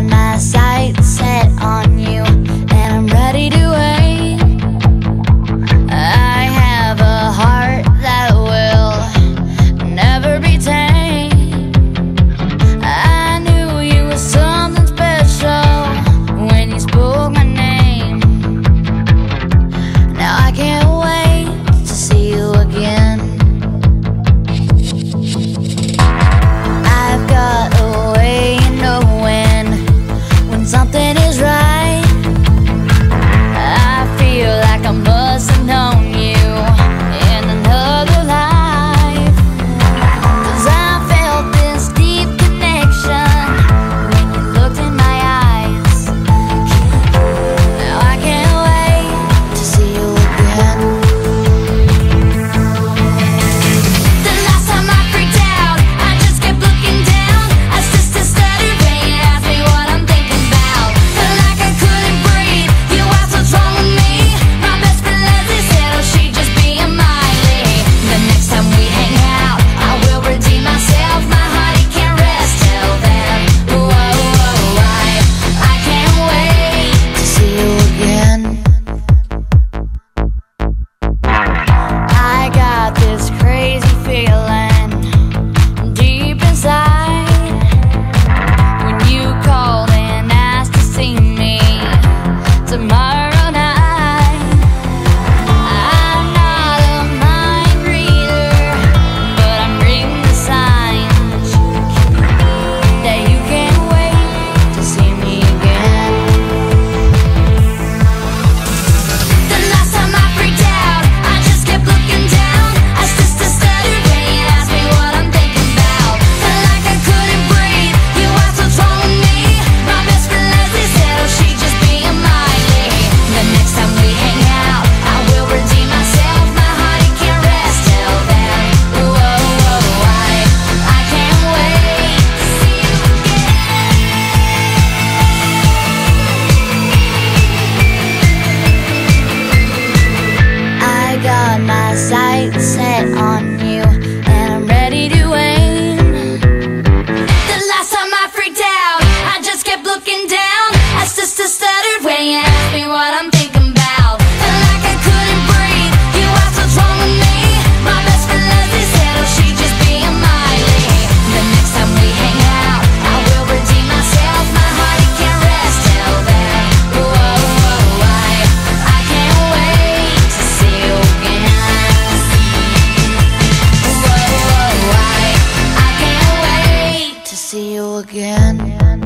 got my again.